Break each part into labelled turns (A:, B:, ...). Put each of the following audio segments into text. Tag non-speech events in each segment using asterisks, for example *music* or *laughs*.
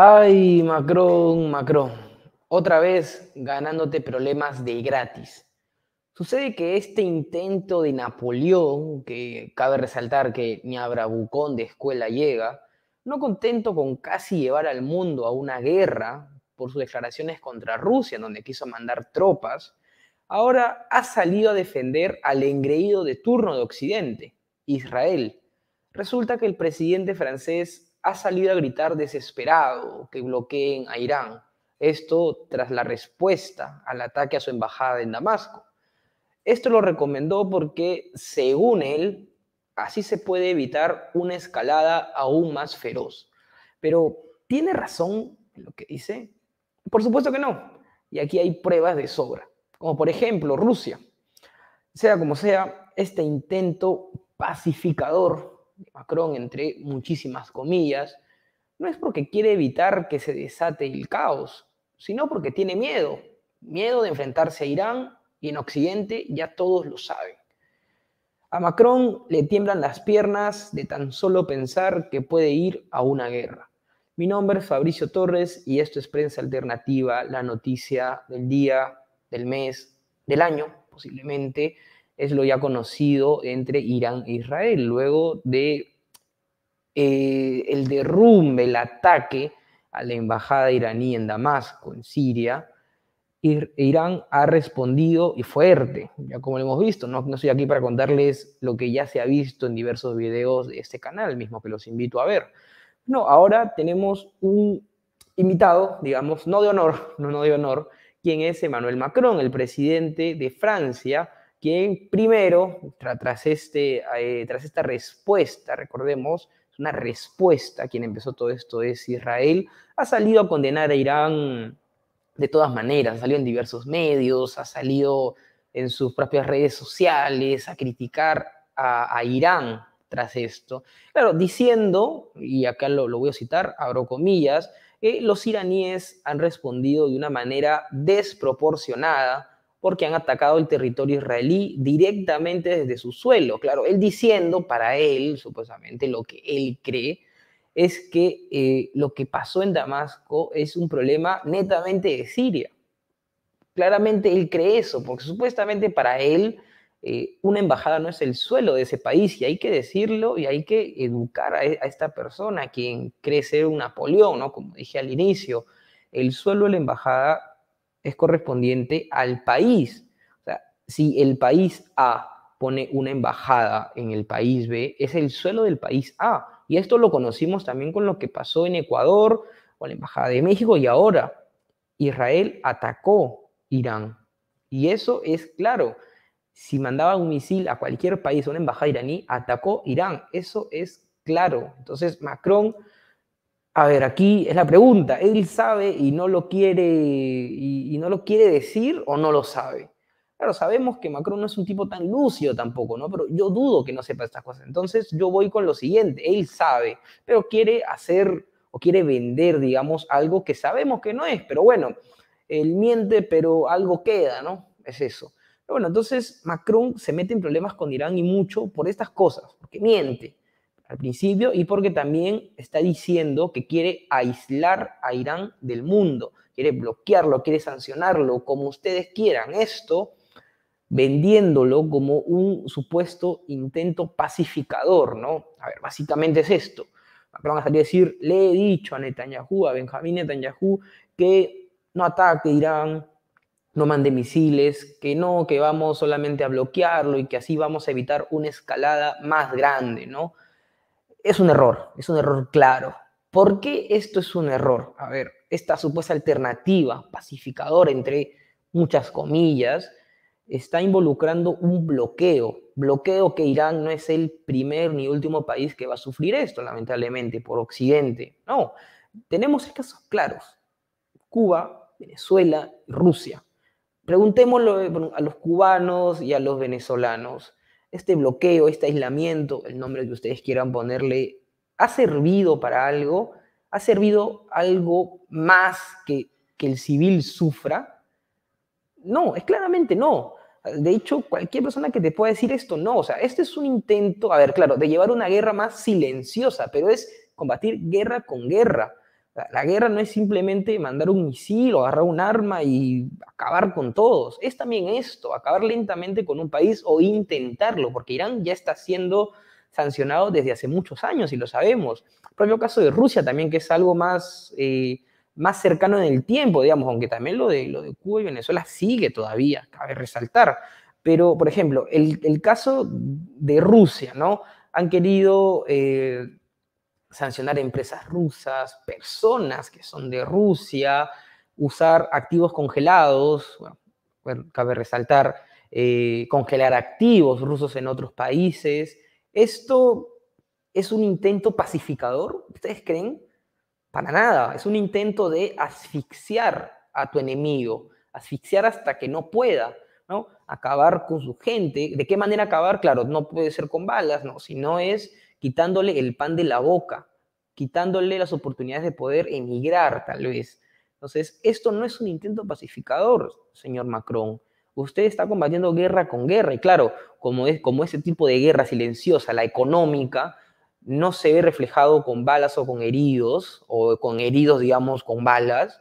A: Ay, Macron, Macron, otra vez ganándote problemas de gratis. Sucede que este intento de Napoleón, que cabe resaltar que ni a Bravucón de escuela llega, no contento con casi llevar al mundo a una guerra por sus declaraciones contra Rusia, donde quiso mandar tropas, ahora ha salido a defender al engreído de turno de Occidente, Israel. Resulta que el presidente francés ha salido a gritar desesperado que bloqueen a Irán. Esto tras la respuesta al ataque a su embajada en Damasco. Esto lo recomendó porque, según él, así se puede evitar una escalada aún más feroz. Pero, ¿tiene razón lo que dice? Por supuesto que no. Y aquí hay pruebas de sobra. Como por ejemplo Rusia. Sea como sea, este intento pacificador Macron, entre muchísimas comillas, no es porque quiere evitar que se desate el caos, sino porque tiene miedo, miedo de enfrentarse a Irán y en Occidente ya todos lo saben. A Macron le tiemblan las piernas de tan solo pensar que puede ir a una guerra. Mi nombre es Fabricio Torres y esto es Prensa Alternativa, la noticia del día, del mes, del año, posiblemente, es lo ya conocido entre Irán e Israel, luego de eh, el derrumbe, el ataque a la embajada iraní en Damasco, en Siria, Irán ha respondido y fuerte, ya como lo hemos visto, no, no estoy aquí para contarles lo que ya se ha visto en diversos videos de este canal, mismo que los invito a ver. No, ahora tenemos un invitado, digamos, no de honor, *laughs* no, no de honor, quien es Emmanuel Macron, el presidente de Francia, quien primero, tras, este, eh, tras esta respuesta, recordemos, es una respuesta, quien empezó todo esto es Israel, ha salido a condenar a Irán de todas maneras, ha salido en diversos medios, ha salido en sus propias redes sociales a criticar a, Irán tras esto. Claro, diciendo, y acá lo, voy a citar, abro comillas, los iraníes han respondido de una manera desproporcionada porque han atacado el territorio israelí directamente desde su suelo. Claro, él diciendo para él, supuestamente, lo que él cree, es que eh, lo que pasó en Damasco es un problema netamente de Siria. Claramente él cree eso, porque supuestamente para él eh, una embajada no es el suelo de ese país y hay que decirlo y hay que educar a, a esta persona, quien cree ser un Napoleón, ¿no? como dije al inicio. El suelo de la embajada es correspondiente al país. O sea, si el país A pone una embajada en el país B, es el suelo del país A. Y esto lo conocimos también con lo que pasó en Ecuador, con la embajada de México, y ahora Israel atacó Irán. Y eso es claro. Si mandaba un misil a cualquier país, una embajada iraní, atacó Irán. Eso es claro. Entonces Macron a ver, aquí es la pregunta. ¿Él sabe y no lo quiere y, no lo quiere decir o no lo sabe? Claro, sabemos que Macron no es un tipo tan lúcido tampoco, ¿no? Pero yo dudo que no sepa estas cosas. Entonces yo voy con lo siguiente. Él sabe, pero quiere hacer o quiere vender, digamos, algo que sabemos que no es. Pero bueno, él miente, pero algo queda, ¿no? Es eso. Pero bueno, entonces Macron se mete en problemas con Irán y mucho por estas cosas, porque miente al principio y porque también está diciendo que quiere aislar a Irán del mundo, quiere bloquearlo, quiere sancionarlo, como ustedes quieran. Esto vendiéndolo como un supuesto intento pacificador, ¿no? A ver, básicamente es esto. Macron a decir, le he dicho a Netanyahu, a Benjamín Netanyahu, que no ataque Irán, no mande misiles, que no, que vamos solamente a bloquearlo y que así vamos a evitar una escalada más grande, ¿no? Es un error, es un error claro. ¿Por qué esto es un error? A ver, esta supuesta alternativa pacificadora, entre muchas comillas, está involucrando un bloqueo. Bloqueo que Irán no es el primer ni último país que va a sufrir esto, lamentablemente, por Occidente. No, tenemos casos claros. Cuba, Venezuela, Rusia. Preguntémoslo a los cubanos y a los venezolanos este bloqueo, este aislamiento, el nombre que ustedes quieran ponerle, ha servido para algo, ha servido algo más que que el civil sufra. No, es claramente no. De hecho, cualquier persona que te pueda decir esto, no. O sea, este es un intento, a ver, claro, de llevar una guerra más silenciosa, pero es combatir guerra con guerra. La guerra no es simplemente mandar un misil o agarrar un arma y acabar con todos. Es también esto, acabar lentamente con un país o intentarlo, porque Irán ya está siendo sancionado desde hace muchos años y lo sabemos. El propio caso de Rusia también, que es algo más, eh, más cercano en el tiempo, digamos, aunque también lo de, lo de Cuba y Venezuela sigue todavía, cabe resaltar. Pero, por ejemplo, el, caso de Rusia, ¿no? Han querido... Eh, sancionar empresas rusas, personas que son de Rusia, usar activos congelados, bueno, cabe resaltar, eh, congelar activos rusos en otros países. ¿Esto es un intento pacificador? ¿Ustedes creen? Para nada, es un intento de asfixiar a tu enemigo, asfixiar hasta que no pueda, ¿no? Acabar con su gente. ¿De qué manera acabar? Claro, no puede ser con balas, ¿no? Sino es quitándole el pan de la boca, quitándole las oportunidades de poder emigrar, tal vez. Entonces, esto no es un intento pacificador, señor Macron. Usted está combatiendo guerra con guerra, y claro, como, es, como ese tipo de guerra silenciosa, la económica, no se ve reflejado con balas o con heridos, o con heridos, digamos, con balas,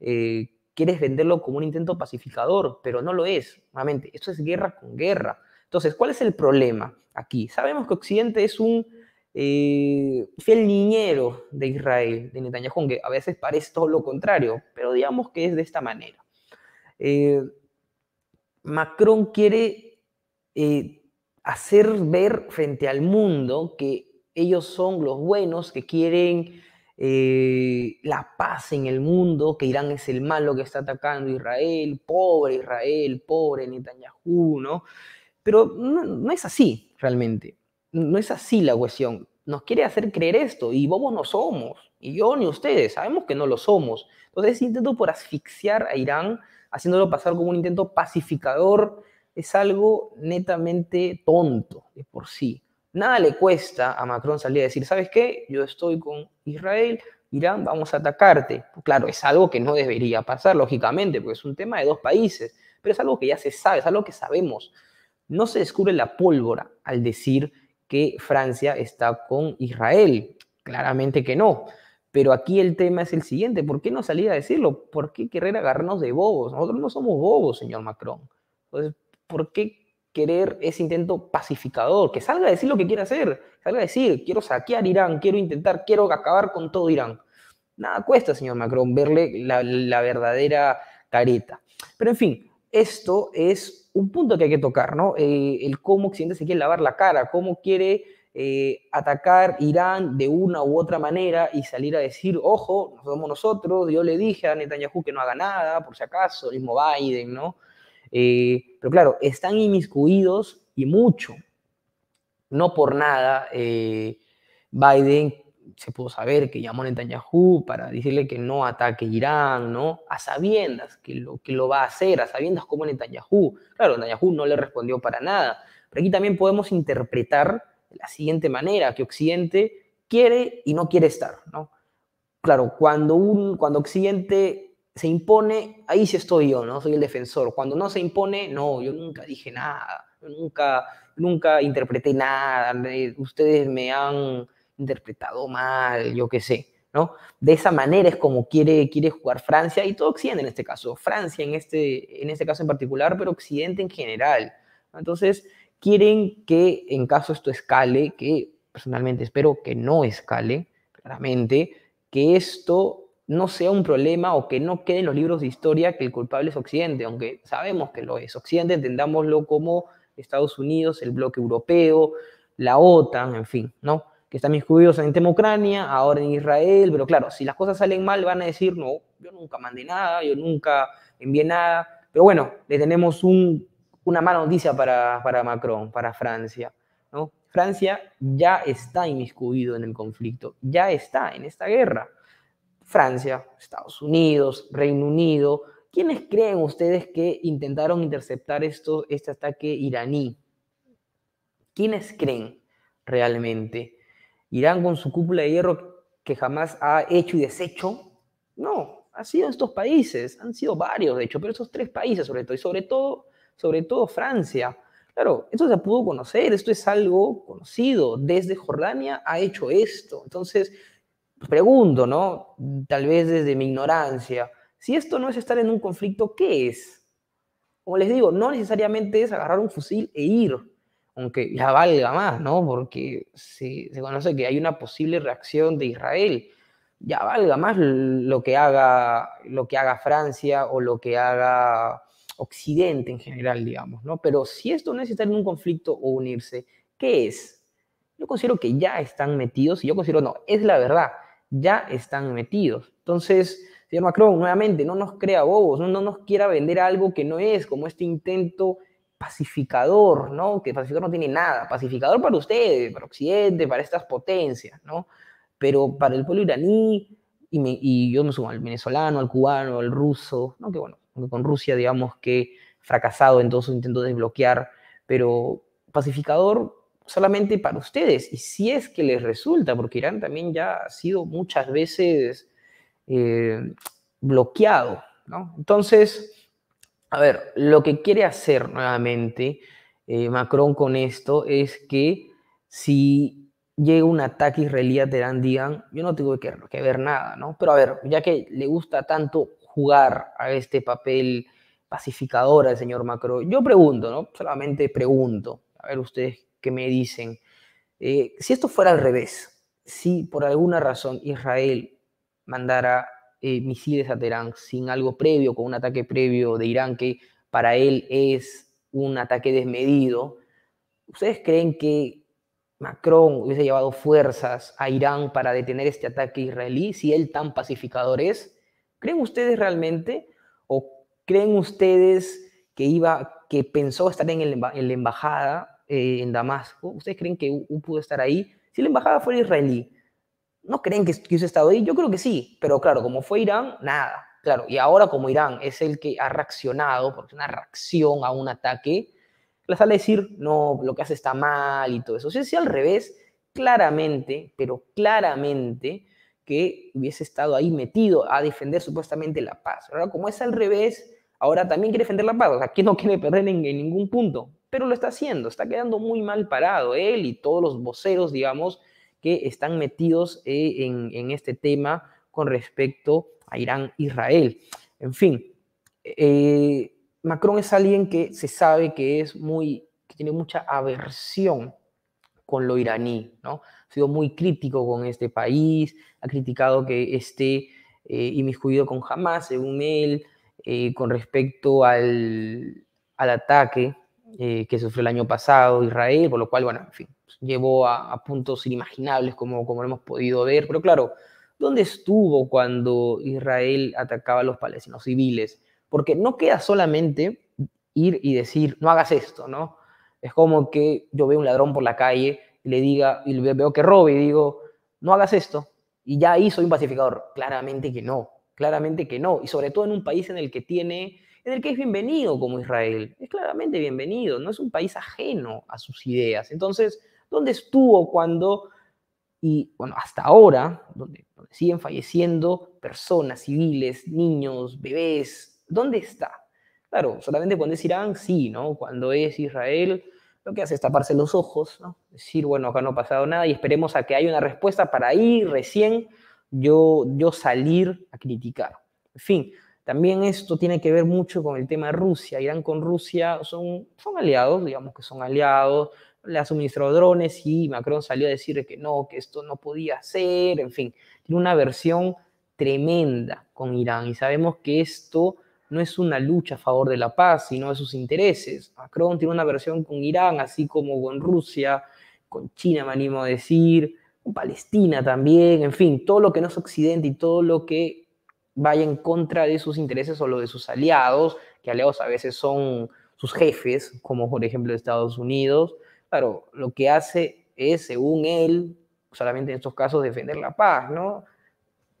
A: eh, quieres venderlo como un intento pacificador, pero no lo es. Nuevamente, esto es guerra con guerra. Entonces, ¿cuál es el problema aquí? Sabemos que Occidente es un eh, fiel niñero de Israel, de Netanyahu, aunque a veces parece todo lo contrario, pero digamos que es de esta manera. Eh, Macron quiere eh, hacer ver frente al mundo que ellos son los buenos, que quieren la paz en el mundo, que Irán es el malo que está atacando a Israel, pobre Israel, pobre Netanyahu, ¿no? Pero no, es así realmente. No es así la cuestión. Nos quiere hacer creer esto y bobos no somos. Y yo ni ustedes, sabemos que no lo somos. Entonces, ese intento por asfixiar a Irán, haciéndolo pasar como un intento pacificador, es algo netamente tonto de por sí. Nada le cuesta a Macron salir a decir, ¿sabes qué? Yo estoy con Israel, Irán, vamos a atacarte. claro, es algo que no debería pasar, lógicamente, porque es un tema de dos países, pero es algo que ya se sabe, es algo que sabemos. No se descubre la pólvora al decir que Francia está con Israel. Claramente que no. Pero aquí el tema es el siguiente, ¿por qué no salir a decirlo? ¿Por qué querer agarrarnos de bobos? Nosotros no somos bobos, señor Macron. Entonces, ¿por qué querer ese intento pacificador? Que salga a decir lo que quiere hacer, salga a decir, quiero saquear Irán, quiero intentar, quiero acabar con todo Irán. Nada cuesta, señor Macron, verle la, la verdadera careta. Pero en fin, esto es un punto que hay que tocar, ¿no? Eh, el cómo Occidente se quiere lavar la cara, cómo quiere eh, atacar Irán de una u otra manera y salir a decir, ojo, somos nosotros, yo le dije a Netanyahu que no haga nada, por si acaso, el mismo Biden, ¿no? Eh, pero claro, están inmiscuidos y mucho. No por nada, Biden se pudo saber que llamó a Netanyahu para decirle que no ataque Irán, ¿no? A sabiendas que lo, que lo va a hacer, a sabiendas como Netanyahu. Claro, Netanyahu no le respondió para nada. Pero aquí también podemos interpretar de la siguiente manera, que Occidente quiere y no quiere estar, ¿no? Claro, cuando, un, cuando Occidente se impone, ahí sí estoy yo, ¿no? Soy el defensor. Cuando no se impone, no, yo nunca dije nada, nunca, nunca interpreté nada, ustedes me han interpretado mal, yo qué sé, ¿no? De esa manera es como quiere, quiere jugar Francia y todo Occidente en este caso, Francia en este, en este caso en particular, pero Occidente en general. Entonces, quieren que en caso esto escale, que personalmente espero que no escale, claramente, que esto no sea un problema o que no quede en los libros de historia que el culpable es Occidente, aunque sabemos que lo es. Occidente entendámoslo como Estados Unidos, el bloque europeo, la OTAN, en fin, ¿no? Que están miscuidos en el tema Ucrania, ahora en Israel, pero claro, si las cosas salen mal van a decir, no, yo nunca mandé nada, yo nunca envié nada, pero bueno, le tenemos una mala noticia para, para Macron, para Francia, ¿no? Francia ya está inmiscuido en el conflicto, ya está en esta guerra. Francia, Estados Unidos, Reino Unido, ¿quiénes creen ustedes que intentaron interceptar esto, este ataque iraní? ¿Quiénes creen realmente? Irán con su cúpula de hierro que jamás ha hecho y deshecho. No, ha sido estos países, han sido varios de hecho, pero esos tres países sobre todo, y sobre todo, sobre todo Francia. Claro, esto se pudo conocer, esto es algo conocido. Desde Jordania ha hecho esto. Entonces, pregunto, ¿no? Tal vez desde mi ignorancia, si esto no es estar en un conflicto, ¿qué es? Como les digo, no necesariamente es agarrar un fusil e ir, aunque ya valga más, ¿no? Porque se, se conoce que hay una posible reacción de Israel. Ya valga más lo que haga, lo que haga Francia o lo que haga Occidente en general, digamos, ¿no? Pero si esto no es estar en un conflicto o unirse, ¿qué es? Yo considero que ya están metidos y yo considero, no, es la verdad, ya están metidos. Entonces, señor Macron, nuevamente, no nos crea bobos, no, no nos quiera vender algo que no es, como este intento pacificador, ¿no? Que pacificador no tiene nada, pacificador para ustedes, para Occidente, para estas potencias, ¿no? Pero para el pueblo iraní, y, yo me sumo al venezolano, al cubano, al ruso, ¿no? Que bueno, con Rusia, digamos que fracasado en todo su intento de desbloquear, pero pacificador solamente para ustedes, y si es que les resulta, porque Irán también ya ha sido muchas veces eh, bloqueado, ¿no? Entonces, a ver, lo que quiere hacer nuevamente eh, Macron con esto es que si llega un ataque israelí a Teherán, digan, yo no tengo que, ver nada, ¿no? Pero a ver, ya que le gusta tanto jugar a este papel pacificador al señor Macron, yo pregunto, ¿no? Solamente pregunto, a ver ustedes qué me dicen. Eh, si esto fuera al revés, si por alguna razón Israel mandara eh, misiles a Teherán sin algo previo, con un ataque previo de Irán que para él es un ataque desmedido, ¿ustedes creen que Macron hubiese llevado fuerzas a Irán para detener este ataque israelí si él tan pacificador es? ¿Creen ustedes realmente o creen ustedes que iba que pensó estar en, en la embajada eh, en Damasco? ¿Ustedes creen que pudo estar ahí? Si la embajada fuera israelí, ¿No creen que, hubiese estado ahí? Yo creo que sí, pero claro, como fue Irán, nada. Claro, y ahora como Irán es el que ha reaccionado, porque es una reacción a un ataque, le sale a decir, no, lo que hace está mal y todo eso. O sea, si al revés, claramente, pero claramente, que hubiese estado ahí metido a defender supuestamente la paz. Ahora, como es al revés, ahora también quiere defender la paz. O sea, aquí no quiere perder en ningún punto, pero lo está haciendo, está quedando muy mal parado él y todos los voceros, digamos, que están metidos eh, en, este tema con respecto a Irán-Israel. En fin, eh, Macron es alguien que se sabe que es muy, que tiene mucha aversión con lo iraní, ¿no? Ha sido muy crítico con este país, ha criticado que esté eh, inmiscuido con Hamas, según él, con respecto al, al ataque que sufrió el año pasado Israel, por lo cual, bueno, en fin, llevó a, puntos inimaginables como, como hemos podido ver. Pero claro, ¿dónde estuvo cuando Israel atacaba a los palestinos civiles? Porque no queda solamente ir y decir, no hagas esto, ¿no? Es como que yo veo un ladrón por la calle y le diga, y veo que robe y digo, no hagas esto. Y ya ahí soy un pacificador. Claramente que no, claramente que no. Y sobre todo en un país en el que tiene, en el que es bienvenido como Israel. Es claramente bienvenido, no es un país ajeno a sus ideas. Entonces, ¿Dónde estuvo cuando, y bueno, hasta ahora, donde, siguen falleciendo personas civiles, niños, bebés? ¿Dónde está? Claro, solamente cuando es Irán, sí, ¿no? Cuando es Israel, lo que hace es taparse los ojos, ¿no? Decir, bueno, acá no ha pasado nada y esperemos a que haya una respuesta para ahí recién yo, yo salir a criticar. En fin, también esto tiene que ver mucho con el tema de Rusia. Irán con Rusia son, son aliados, digamos que son aliados, le ha suministrado drones y Macron salió a decir que no, que esto no podía ser, en fin, tiene una versión tremenda con Irán y sabemos que esto no es una lucha a favor de la paz, sino de sus intereses. Macron tiene una versión con Irán, así como con Rusia, con China, me animo a decir, con Palestina también, en fin, todo lo que no es Occidente y todo lo que vaya en contra de sus intereses o lo de sus aliados, que aliados a veces son sus jefes, como por ejemplo Estados Unidos, claro, lo que hace es, según él, solamente en estos casos, defender la paz, ¿no?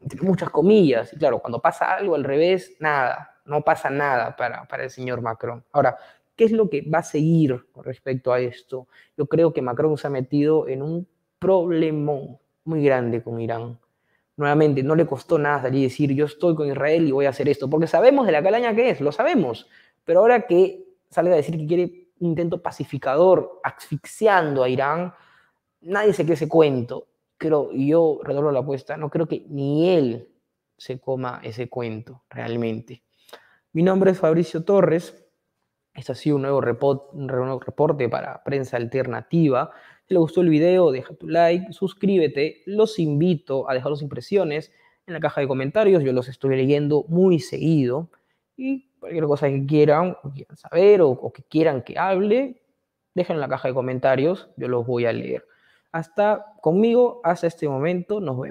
A: Entre muchas comillas. Y claro, cuando pasa algo al revés, nada, no pasa nada para, para el señor Macron. Ahora, ¿qué es lo que va a seguir con respecto a esto? Yo creo que Macron se ha metido en un problemón muy grande con Irán. Nuevamente, no le costó nada salir y decir, yo estoy con Israel y voy a hacer esto, porque sabemos de la calaña que es, lo sabemos. Pero ahora que salga a decir que quiere intento pacificador asfixiando a Irán, nadie se cree ese cuento. creo, y yo redoblo la apuesta, no creo que ni él se coma ese cuento realmente. Mi nombre es Fabricio Torres. Este ha sido un nuevo, reporte para Prensa Alternativa. Si le gustó el video, deja tu like, suscríbete. Los invito a dejar sus impresiones en la caja de comentarios. Yo los estoy leyendo muy seguido. Y cualquier cosa que quieran, quieran saber o, o que quieran que hable, dejen en la caja de comentarios. Yo los voy a leer. Hasta conmigo, hasta este momento, nos vemos.